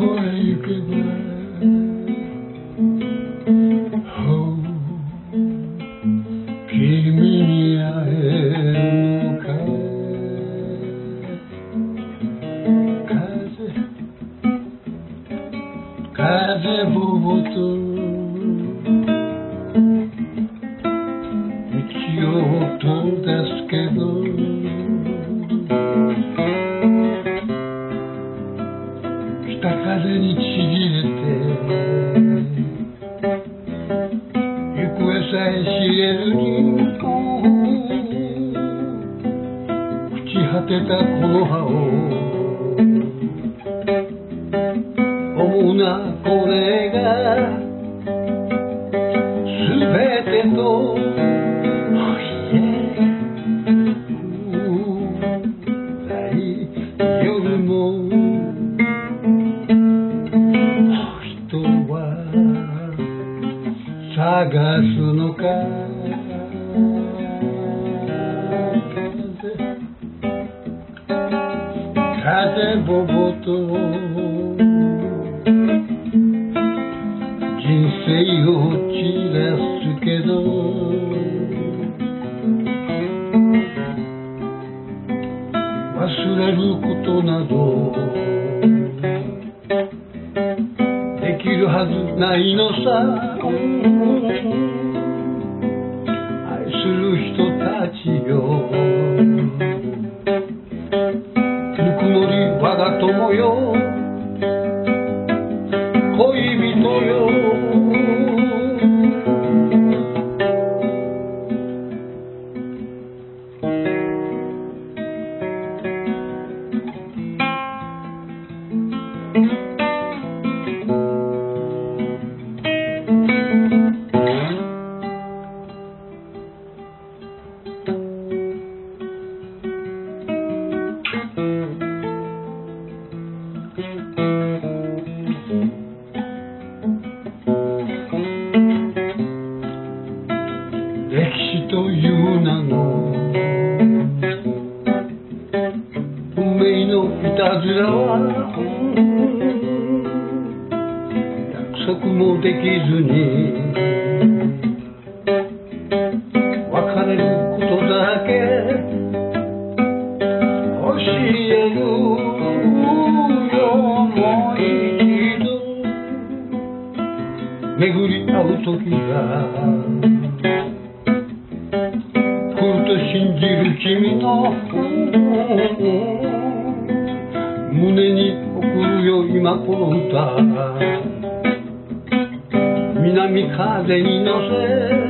こへ行けばほう君風にちぎれて行方さえ知れずに朽ち果てたこの葉を思うなこれが全てと探すのか。風ぼぼと人生を散らすけど。忘れることなど。ずないのさ。愛する人たちよ。ぬくもり我が友よ。恋人よ。約束もできずに巡り合う時が来ると信じる君の胸に送るよ今この歌。南風に乗せ。